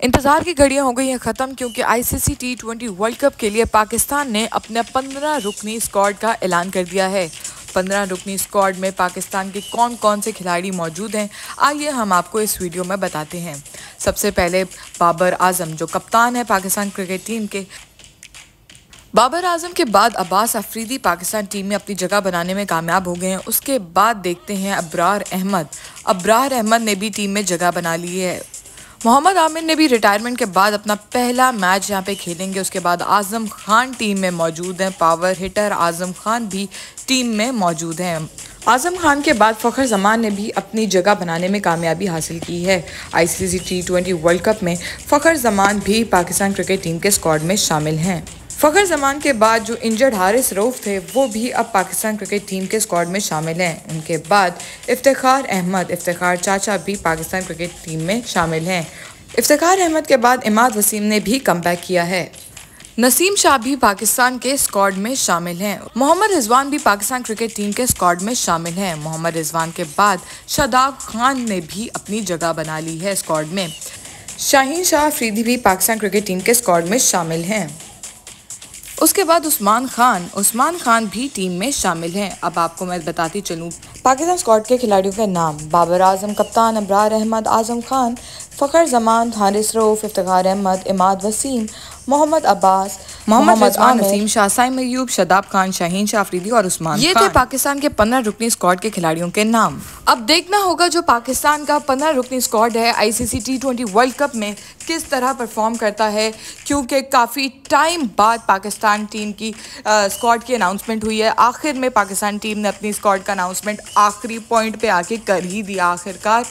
इंतज़ार की घड़ियाँ हो गई हैं ख़त्म क्योंकि ICC T twenty World Cup के लिए पाकिस्तान ने अपने पंद्रह रुकनी स्क्वाड का ऐलान कर दिया है। पंद्रह रुकनी स्क्वाड में पाकिस्तान के कौन कौन से खिलाड़ी मौजूद हैं, आइए हम आपको इस वीडियो में बताते हैं। सबसे पहले बाबर आज़म, जो कप्तान है पाकिस्तान क्रिकेट टीम के। बाबर आज़म के बाद अब्बास अफरीदी पाकिस्तान टीम में अपनी जगह बनाने में कामयाब हो गए हैं। उसके बाद देखते हैं अब्रार अहमद। अब्रार अहमद ने भी टीम में जगह बना ली है। मोहम्मद आमिर ने भी रिटायरमेंट के बाद अपना पहला मैच यहाँ पे खेलेंगे। उसके बाद आज़म खान टीम में मौजूद हैं। पावर हिटर आज़म खान भी टीम में मौजूद हैं। आज़म खान के बाद फ़खर जमान ने भी अपनी जगह बनाने में कामयाबी हासिल की है। ICC T twenty World Cup में फ़खर जमान भी पाकिस्तान क्रिकेट टीम के स्क्वाड में शामिल हैं। फ़खर जमान के बाद जो इंजर्ड हारिस रऊफ़ थे, वो भी अब पाकिस्तान क्रिकेट टीम के स्क्वाड में शामिल हैं। उनके बाद इफ्तार अहमद इफ्तार चाचा भी पाकिस्तान क्रिकेट टीम में शामिल हैं। इफ्तार अहमद के बाद इमाद वसीम ने भी कम किया है। नसीम शाह भी पाकिस्तान के स्क्वाड में शामिल हैं। मोहम्मद रिजवान भी पाकिस्तान क्रिकेट टीम के स्क्वाड में शामिल हैं। मोहम्मद रिजवान के बाद शादाब खान ने भी अपनी जगह बना ली है स्क्वाड में। शाहीन शाह अफरीदी भी पाकिस्तान क्रिकेट टीम के स्क्वाड में शामिल हैं। उसके बाद उस्मान खान उस्मान खान भी टीम में शामिल हैं। अब आपको मैं बताती चलूँ पाकिस्तान स्क्वाड के खिलाड़ियों के नाम। बाबर आज़म, कप्तान अबरार अहमद, आज़म खान फ़खर जमान हारिस रऊफ़ इफ्तार अहमद इमाद वसीम मोहम्मद अब्बास मोहम्मद नसीम शाह साइम अयूब शदाब खान शाहीन शाह अफरीदी और उस्मान ये थे पाकिस्तान के पंद्रह रुकनी स्क्वाड के खिलाड़ियों के नाम। अब देखना होगा जो पाकिस्तान का पंद्रह रुकनी स्क्वाड है ICC T twenty world cup में किस तरह परफॉर्म करता है क्योंकि काफ़ी टाइम बाद पाकिस्तान टीम की स्क्वाड की अनाउंसमेंट हुई है। आखिर में पाकिस्तान टीम ने अपनी स्क्वाड का अनाउंसमेंट आखिरी पॉइंट पे आके कर ही दिया आखिरकार।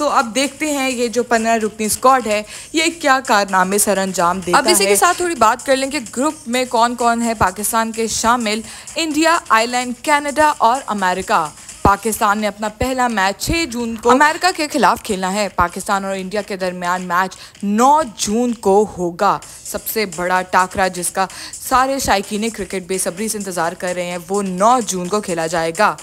तो अब देखते हैं ये जो पंद्रह रुकनी स्क्वाड है ये क्या कारनामे सर अंजाम देता अब इसी के साथ थोड़ी बात कर लें कि ग्रुप में कौन कौन है पाकिस्तान के शामिल इंडिया आयरलैंड कैनेडा और अमेरिका पाकिस्तान ने अपना पहला मैच 6 जून को अमेरिका के खिलाफ खेलना है। पाकिस्तान और इंडिया के दरमियान मैच 9 जून को होगा। सबसे बड़ा टाकरा जिसका सारे शायकीन क्रिकेट बेसब्री से इंतज़ार कर रहे हैं वो 9 जून को खेला जाएगा।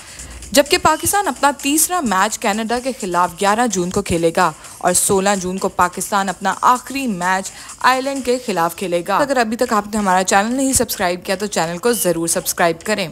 जबकि पाकिस्तान अपना तीसरा मैच कनाडा के खिलाफ 11 जून को खेलेगा और 16 जून को पाकिस्तान अपना आखिरी मैच आयरलैंड के खिलाफ खेलेगा। अगर अभी तक आपने हमारा चैनल नहीं सब्सक्राइब किया तो चैनल को ज़रूर सब्सक्राइब करें।